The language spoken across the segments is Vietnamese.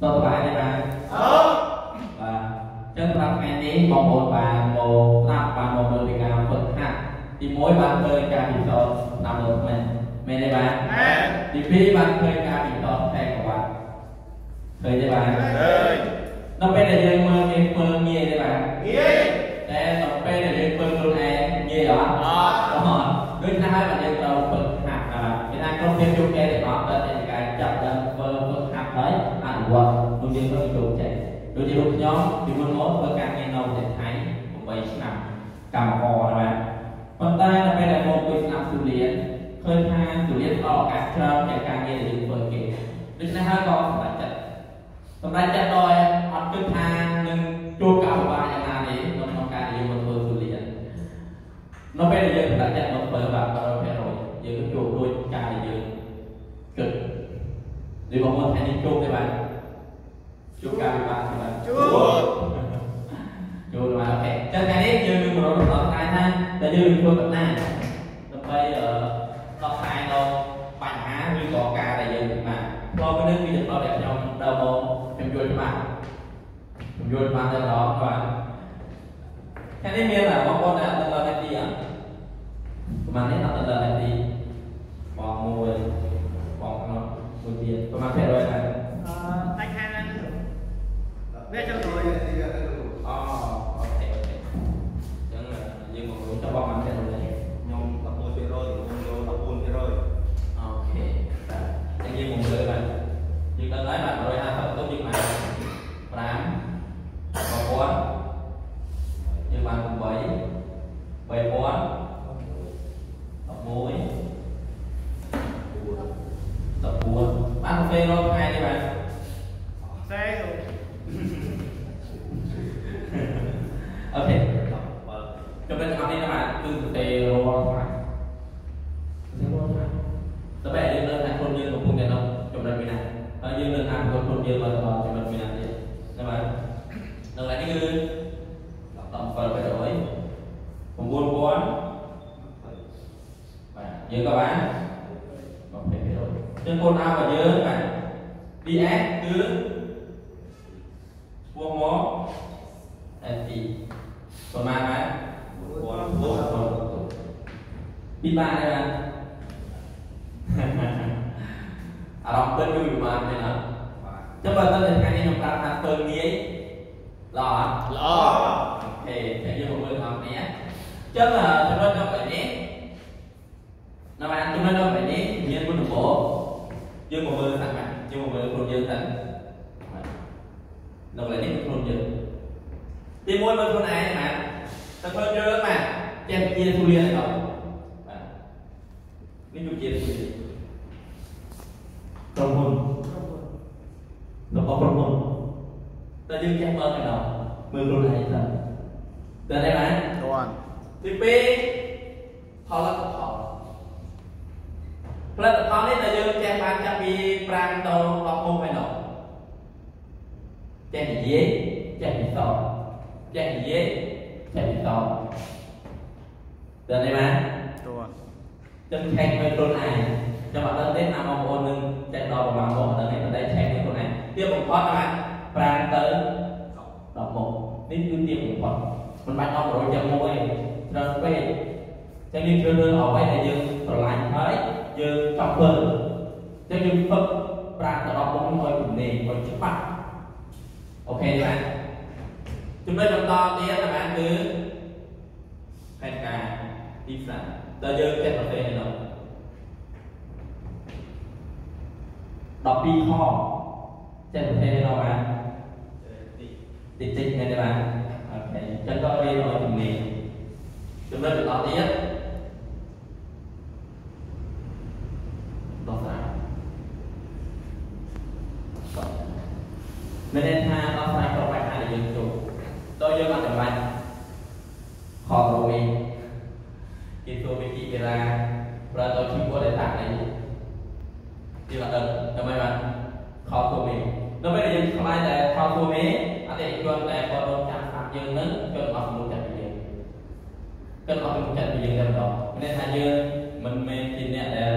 សុខសប្បាយទេបាទអឺបាទអញ្ចឹងសម្រាប់ថ្ងៃនេះបងប្អូនបានមកស្ដាប់បានមកមើលពីការហ្វឹកហាត់ទី1បានឃើញការពិសោធន៍ស្ដាប់ដល់មែនមែនទេបាទមែនទី2បានឃើញការពិសោធន៍ផ្នែកប្រវត្តិឃើញទេបាទឃើញដល់ពេលដែលយើងមើលគេធ្វើងាយទេបាទងាយតែដល់ពេលដែលយើងធ្វើខ្លួនឯងងាយអត់អត់អត់ដូចណាហើយបាទយើងត្រូវហ្វឹកហាត់បាទគេថាក្រុមភាពជោគជ័យ ដូចជារូបខ្ញុំពីមុនមកធ្វើការងារនៅប្រទេសថៃ8ឆ្នាំកម្មករបាទប៉ុន្តែដល់ពេលដែលមកពីស្នាប់ទូលានឃើញថាទូលានផ្ដល់ឱកាសច្រើនในការងារដែលយើងធ្វើគេដូច្នេះហើយក៏សម្រេចចិត្តសម្រេចចិត្តដោយអត់គិតថានឹងជួបការពិបាកយ៉ាងណាទេក្នុងក្នុងការដែលយើងមកធ្វើទូលាននៅពេលដែលយើងសម្រេចចិត្តមកធ្វើបាទ100%យើងជួបដូចការដែលយើងគិតឬបងប្អូនថ្ងៃនេះជួបទេបាទ Chúa Kalima thì là Chúa Chúa là ok Chắc cái này chưa nhưng mà nó tập này. Ha Tại như mình quên tập này. Tập bây ở tập hai đâu Bạn há như có cả là gì mà Có cái nước quy định đó đẹp trong đầu môn Em vui cho bạn. Em vui cho bạn tại đó các bạn. Cái này miên là bọn con đã tập lên đi ạ Mà nên tập lên đi Bọn mùi Bọn nó Mùi tiền. Bọn mà phải rồi là bảy món tập mối tập buồn ăn phê nó hai đi bạn. Xe ok. Cho nên ăn đi các bạn. Từ tê rồi phải thế rồi phải tập bè dương lên hàng thôn dương cũng không thể đâu cho nên mình này và dương lên hàng thôn thôn dương và tập cho nên mình này nhưng mà đừng lại cái gương tập phần phải nhớ các bạn. Có thể hiểu nhưng cô nào mà nhớ các bạn. Đi ác cứ buông mó anh chị còn mang bạn còn bốn còn đi ba đây bạn à đọc tên người của bạn này nữa chứ mà tên này cái này chúng ta là tên nghĩa lò lò. Thì sẽ như một người học nhé chứ là chúng ta nó mà chúng nó phải đi nhân của đường bộ. Dương một mươi thẳng mặt dương một mươi phần dương thẳng đồng lại đi một phần dương thì mỗi bên phần này mà. Ta phân chưa đó mà. Chèn chia thu liên rồi. Ví dụ chia thu liền trong hồn. Nó có trong hồn. Ta dương chèn bơ cái đầu mười luôn này là từ đây mà toàn tiếp theo họ là họ ផលិតផលផលិតផលនេះដែលយើងចេះបានចាប់ពី5ដល់10មុខហើយនោះចេះនិយាយចេះពិសោធន៍ចេះនិយាយចេះពិសោធន៍តើទេបាទតើចឹងឆែកមើលខ្លួនឯងចាំអត់ដឹងទេណាបងប្អូននឹងចេះដល់ប្រហែលមុខអត់ដឹងទេតែឆែកមើលខ្លួនឯងទៀបបំផុតបាទ5ទៅ10មុខនេះគឺទៀបបំផុតមិនបាច់ដល់100ចាំមុខទេច្រើនពេកចឹងយើងជ្រើសរើសអ្វីដែលយើងស្រឡាញ់ហើយ យើងចង់ធ្វើចឹងយើងហ្វឹកប្រាក់ទៅដល់មុខនេះឲ្យទំនេរឲ្យច្បាស់អូខេទេបាទចំណុចបន្តទៀតណាបាទគឺផែនការទីផ្សារតើយើងចេះប្រទេសនេះនោះ12ខចេះប្រទេសនេះនោះបាទតិចតិចមែនទេបាទអូខេចឹងក៏រៀនឲ្យទំនេរចំណុចបន្តទៀតដោះស្រាយ មានន័យថាដោះស្រាយគ្រប់បញ្ហាដែលយើងជួបដោយយើងអត់ចាំបាច់ខករូមីគេធ្វើវិគីពេឡាប្រើដល់ជីវៈដែលតាក់នេះទីអត់ដឹងដើម្បីបានខករូមីដល់ពេលយើងខ្លាចតែខករូមីអតិថិជនតែគាត់រងចាំស្ដាប់យើងនឹងគាត់អត់មនុស្សចិត្តពីយើងគាត់អត់មនុស្សចិត្តពីយើងតែម្ដងមានន័យថាយើងមិនមែនជាអ្នកដែល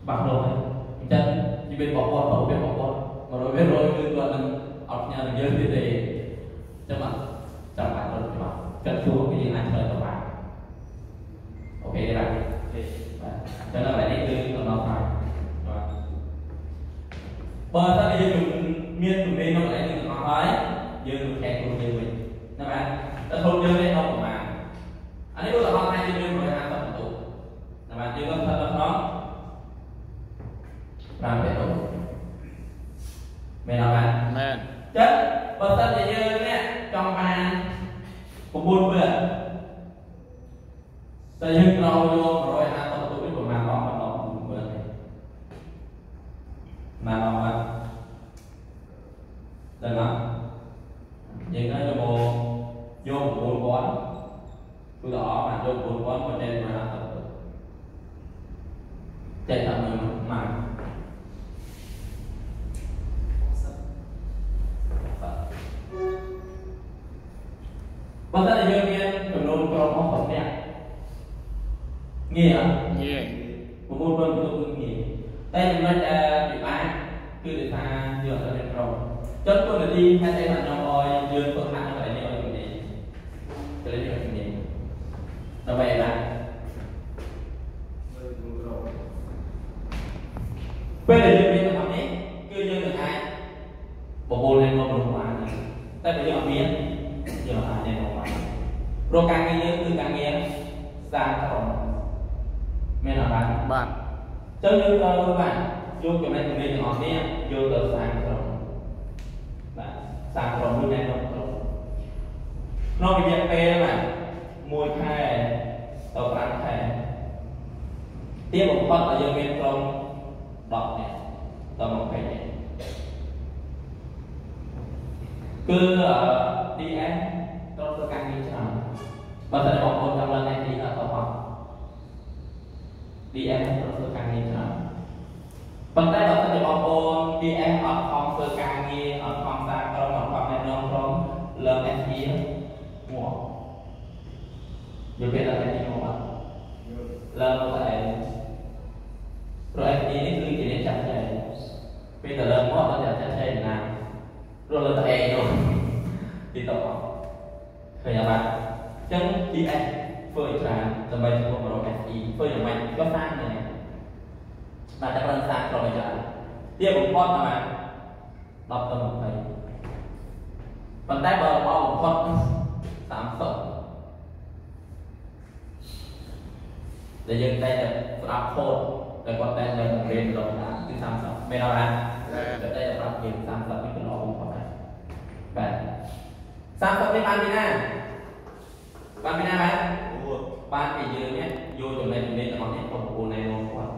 ច្បាស់លាស់ហើយអញ្ចឹងជីវិតរបស់គាត់ទៅវារបស់គាត់ mà rồi với rồi cứ là mình học nhà dân thì để cho mà chẳng rồi là mà cần chua cái gì anh chơi các bạn ok đấy bạn. Cho nên là đây cứ còn nó phải và ta đi dùng តែយើងក្រោយយក150បន្ទុកនេះប្រហែលដល់ដល់9ពេលណាដល់បាទដឹងអត់យើងទៅយកយក9000គឺល្អបានយក9000មកចេញមក50ចេញតាមមកបើតែយើងមានចំនួនក្រុមរបស់10នាក់ងាយអត់ងាយប្រមូលផលទៅគឺងាយតែចំណុ nghe nghĩa. Nghe, một môn quân tôi cũng nghe. đây là mình bị bán cứ để ta nhờ ra đèn rồi. Chốt quân là đi hai tay bạn nhau oi dương phương hạ phải nhờ mình đi tôi lấy nhờ mình đi nó vậy là. Bên này ចឹងយើងក៏បានយកចំណេះចំណេញទាំងអស់នេះយកទៅសាក្រុមបាទសាក្រុមមួយណែនាំក្រុមក្នុងរយៈពេលបាទ1ខែទៅ5ខែទៀបបំផុតឲ្យយើងមានក្រុម10នាក់ដល់20នាក់គឺ DS ត្រូវធ្វើការងារច្រើនបើតែបងប្អូនចង់ឡើង SD អត់ ទៅអត់ DS ត្រូវធ្វើការងារច្រើនប៉ុន្តែបើសិនជាបងប្អូន DS អត់ខំធ្វើការងារអត់ខំសារក្រុមអត់ខំណែនាំក្រុមលើ SD មកយកពេលដល់ SD មកអត់លើមកតែព្រោះ SD នេះគឺជាអ្នកចាត់ចែងពេលទៅលើមកអត់ចាត់ចែងណាព្រោះលើតែឯងនោះទីតអត់ឃើញអត់បាទអញ្ចឹង DS ធ្វើឲ្យច្រើនដើម្បីធ្វើមករក SE ធ្វើយ៉ាងម៉េចក៏សាងដែរបាទតែប្រឹងសាងក្រុមឲ្យច្រើនទៀតបំផុតណា10ទៅ20ប៉ុន្តែបើរបស់បំផុត30ដែលយើងតែស្ដាប់ខូដតែគាត់តែនៅរៀនដល់ណាគឺ30មែនអត់បាទតែតែប្រាប់គេ30នេះគឺល្អបំផុតហើយបាទ30នេះបានពីណាបានពីណាបាទ បានពីយើងនេះយកចំណេះចំណេះទាំងអស់នេះទៅប្រគល់ណែនាំគាត់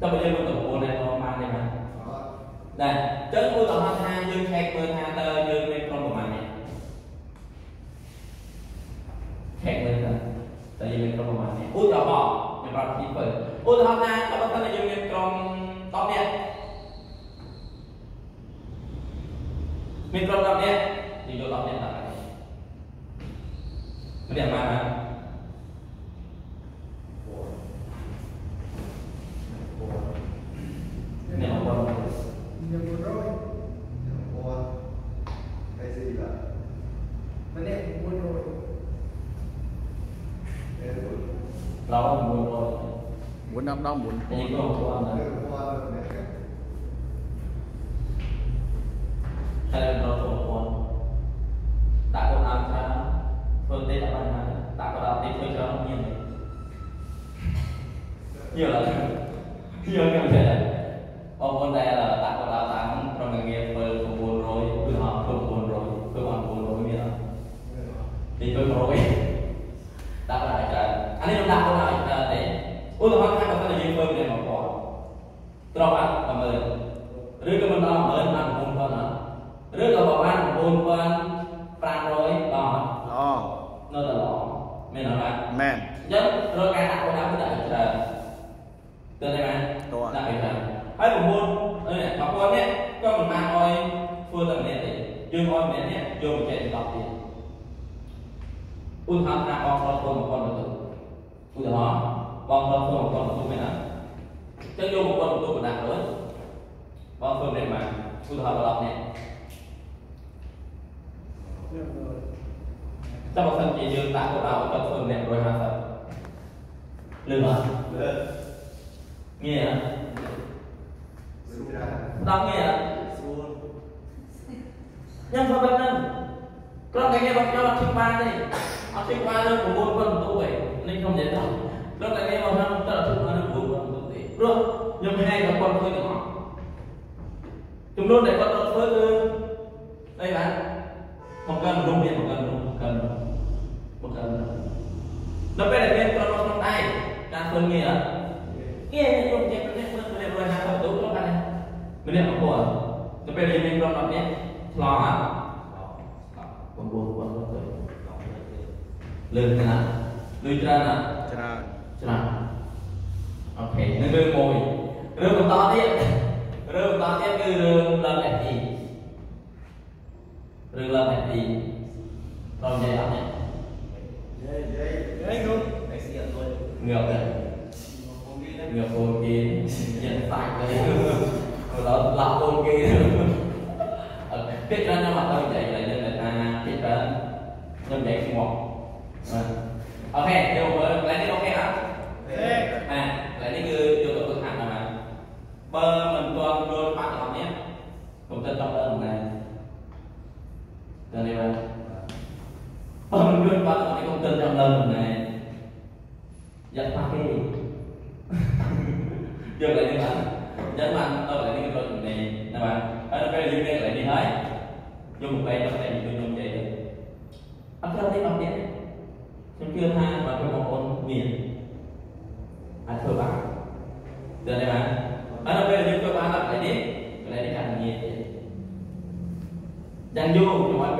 តើបើយើងទៅប្រគល់ណែនាំបានទេបាទដែរអញ្ចឹងឧទាហរណ៍ថាយើងឆែកមើលថាតើយើងមានក្រុមប្រមាណនេះឆែកមើលថាតើយើងមានក្រុមប្រមាណនេះឧទាហរណ៍ខ្ញុំប្រាប់ពីបើឧទាហរណ៍ថាបើសិនជាយើង năm bốn con con hay là nó tổ con. Đã có làm sao phương tây đã ban hành đã có làm tiếp với cho nó nhiều nhiều là nhiều như thế ông con đây là đã có đào tạo trong nghề nghiệp phục vụ rồi cứ họ phục vụ rồi hoàn phục rồi như nào thì tôi rồi đã có đại trời anh ấy đã có đại trời để ôi tôi ត្រង់អត់10000ឬក៏មិនដល់10000បាន9000អត់ឬក៏ប្រហែល9500ដល់នៅតែល្អមែនអត់បាទមែនអញ្ចឹងរកការដាក់គោលដៅគឺដាក់ច្រើនតើទេបាទដាក់ឲ្យច្រើនហើយ9នេះបងប្អូននេះក៏មិនបានឲ្យធ្វើតែម្នាក់ទេយើងឲ្យម្នាក់នេះយកមកចែកដល់ទៀតឧទាហរណ៍ថាបងប្រុសធ្វើ1000បន្ទុកឧទាហរណ៍បងប្រុសធ្វើ1000 ទៅយកមកគាត់បន្ទោបណ្ដាទៅបងធ្វើម្នាក់បានឧទាហរណ៍ដល់អ្នកចាំបើសិនជាយើងដាក់កោដៅគាត់ធ្វើម្នាក់150លឺអត់លឺងាយអត់ដល់ងាយអត់ស្រួលខ្ញុំធ្វើបែបហ្នឹងគ្រាន់តែគេបងខ្ញុំអត់ឈឹងបានទេអត់ឈឹងបានលើ9 7បន្ទូឯងនេះខ្ញុំនិយាយដល់គ្រាន់តែគេបងខ្ញុំទៅអត់ឈឹងបានលើ9 ព្រោះខ្ញុំហែកគាត់ធ្វើទាំងអស់ចំនួនដែលគាត់ត្រូវធ្វើគឺអីបាទបង្កើនមនុស្សមានបង្កើនមនុស្សបង្កើនមនុស្សបង្កើនមនុស្សដល់ពេលដែលមានក្រុមក្នុងដៃការធ្វើងារអត់គេខ្ញុំចេះប្រទេសមើលម្នាក់150ទូក្នុងកាលម្នាក់1000ដល់ពេលដែលមានក្រុម10នាក់ឆ្លងអត់បំពុះគាត់ទៅលើកណាលុយច្រើនណាច្រើនច្រើន រឿងមួយរឿងបន្តទៀតរឿងបន្តទៀតគឺរឿងឡើង FE រឿងឡើង FE ដល់និយាយអត់ទេងើបដែរងើបពូនគេញ៉ាំសាច់ទៅដល់ឡប់ពូនគេអត់ពាក្យច្រើនណាស់មកទៅនិយាយតែយើងថាពាក្យច្រើនខ្ញុំនិយាយស្មោះ giờ lại đi mạnh nhấn mạnh tôi ờ, lại đi cái đơn này. Nè bạn anh cái liên đây lại đi hết. Dùng một cây trong này dùng dùng vậy anh chưa thấy bằng nhé. Chúng chưa tha mà cái một con miền anh cơ bản giờ này bạn. Anh đâu bây cho cơ lại đi lại đi càng nhiều chẳng vô nhưng mà